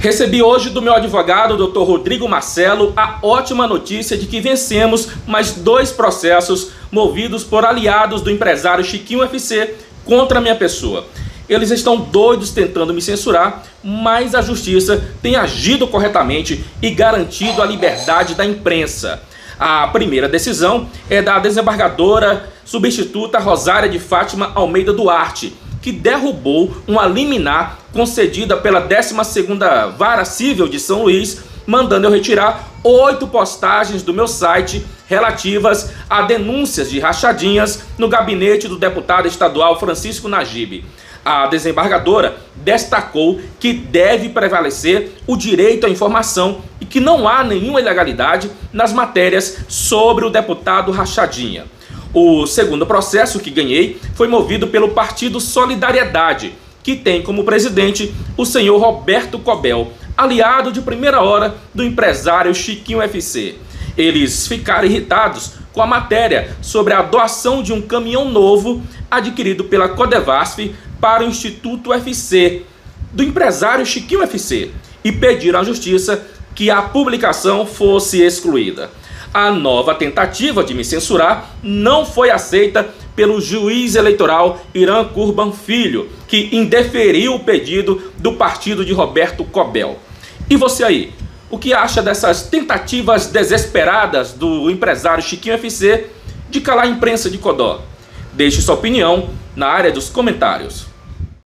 Recebi hoje do meu advogado, Dr. Rodrigo Marcelo, a ótima notícia de que vencemos mais dois processos movidos por aliados do empresário Chiquinho FC contra minha pessoa. Eles estão doidos tentando me censurar, mas a justiça tem agido corretamente e garantido a liberdade da imprensa. A primeira decisão é da desembargadora substituta Rosária de Fátima Almeida Duarte, que derrubou uma liminar concedida pela 12ª Vara Civil de São Luís, mandando eu retirar oito postagens do meu site relativas a denúncias de rachadinhas no gabinete do deputado estadual Francisco Najib. A desembargadora destacou que deve prevalecer o direito à informação e que não há nenhuma ilegalidade nas matérias sobre o deputado Rachadinha. O segundo processo que ganhei foi movido pelo Partido Solidariedade, que tem como presidente o senhor Roberto Cobel, aliado de primeira hora do empresário Chiquinho FC. Eles ficaram irritados com a matéria sobre a doação de um caminhão novo adquirido pela Codevasf para o Instituto UFC, do empresário Chiquinho FC, e pediram à justiça que a publicação fosse excluída. A nova tentativa de me censurar não foi aceita pelo juiz eleitoral Irã Curban Filho, que indeferiu o pedido do partido de Roberto Cobel. E você aí? O que acha dessas tentativas desesperadas do empresário Chiquinho FC de calar a imprensa de Codó? Deixe sua opinião na área dos comentários.